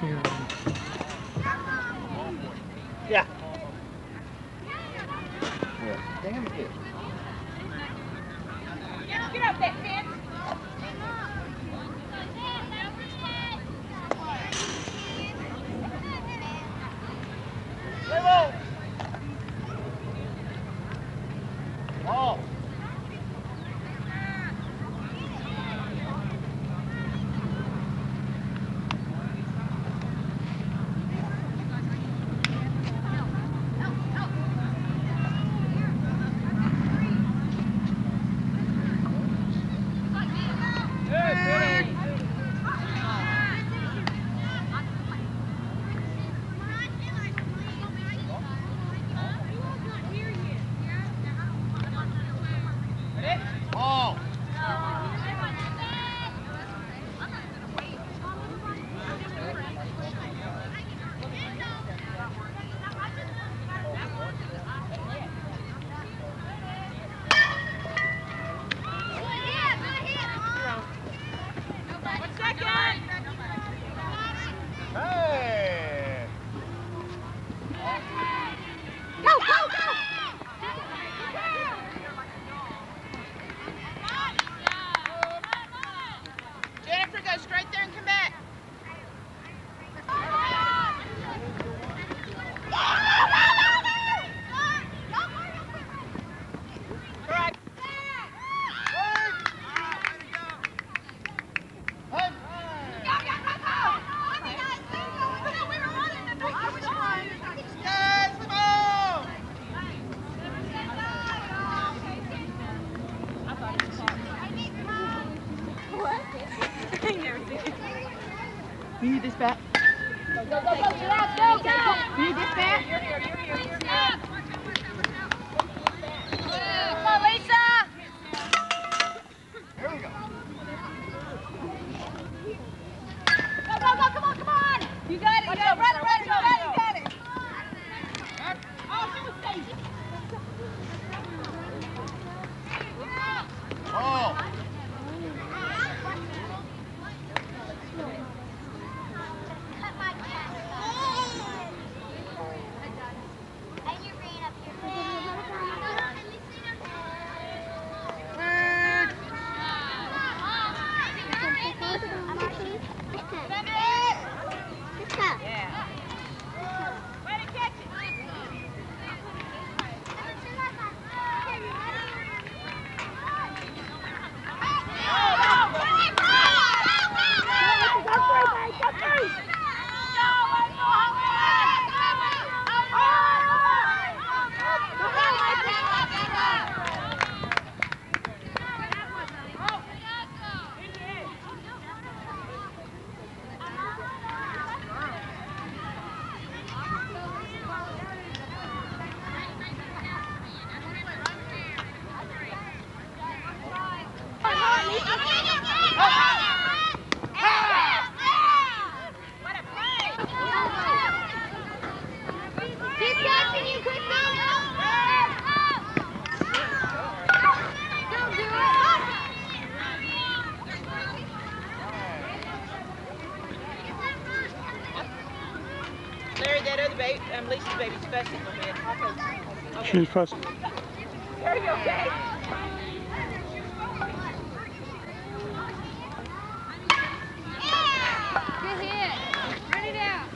cheering. Yeah. Yeah. Damn it. Get up there, Finn. Level. Ball. Ball. One second. Hey. Go, go, go. Jennifer, go straight there and come back. Correct. Yes, come on. You need this back. Go, go, go, Gerard, go, go. You need this back. Come on, Lisa. Here we go. Go, go, go, come on, come on. You got it, you got it. Run, run, you got it, you got it. Oh, she was safe. Ball. Way to catch it. Keep catching you, quick Don't do Larry, that other baby, um, Lisa's baby's fussing a little bit. I'll go. She's fussing. Are you okay? Good hit. Run it out.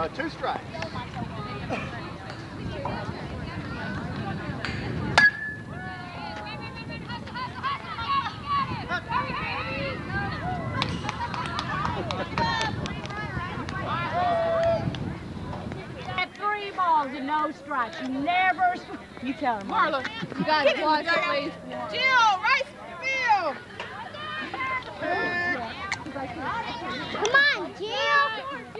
Uh, two strikes. Three balls and no strikes. You never. You tell him. Marla. You guys watch it, please. Jill, right field. Come on, Jill.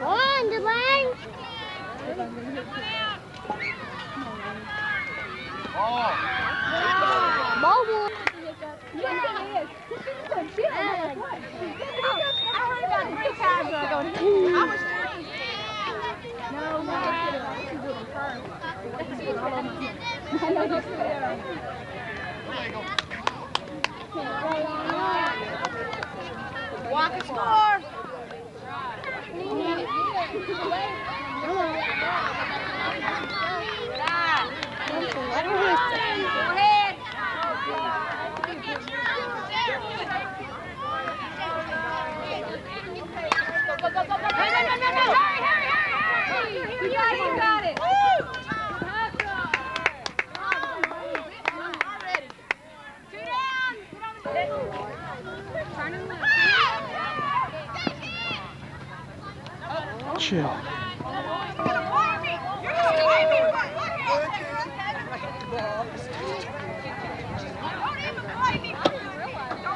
One, Delane. Ball. Mobile. You said. Walker score. Turn him Chill.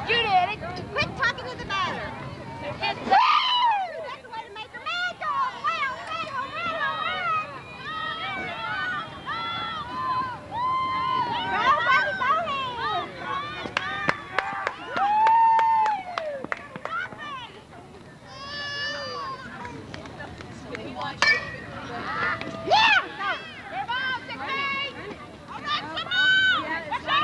You did it. Quit talking to the batter. It's That's the way to make her mad, dog. Way on, way on, way on, Go, baby, go ahead. Yeah! Come on, six eight. All right, come on. Let's go.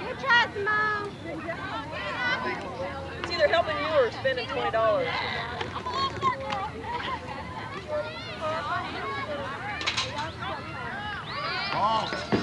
Good try, Simone. It's either or spending twenty dollars. Ball.